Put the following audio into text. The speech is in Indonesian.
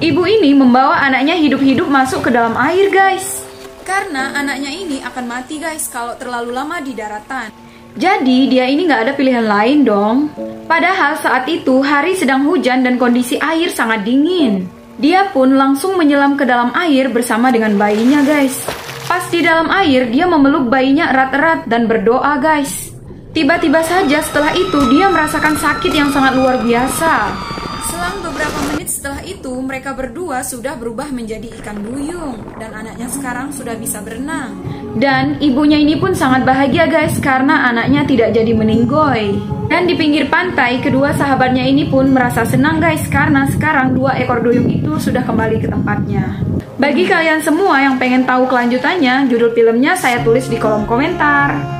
Ibu ini membawa anaknya hidup-hidup masuk ke dalam air, guys. Karena anaknya ini akan mati guys kalau terlalu lama di daratan. Jadi dia ini nggak ada pilihan lain dong. Padahal saat itu hari sedang hujan dan kondisi air sangat dingin. Dia pun langsung menyelam ke dalam air bersama dengan bayinya guys. Pas di dalam air dia memeluk bayinya erat-erat dan berdoa guys. Tiba-tiba saja setelah itu dia merasakan sakit yang sangat luar biasa. Selang beberapa menit setelah itu, mereka berdua sudah berubah menjadi ikan duyung dan anaknya sekarang sudah bisa berenang. Dan ibunya ini pun sangat bahagia guys karena anaknya tidak jadi meninggoy. Dan di pinggir pantai, kedua sahabatnya ini pun merasa senang guys karena sekarang dua ekor duyung itu sudah kembali ke tempatnya. Bagi kalian semua yang pengen tahu kelanjutannya, judul filmnya saya tulis di kolom komentar.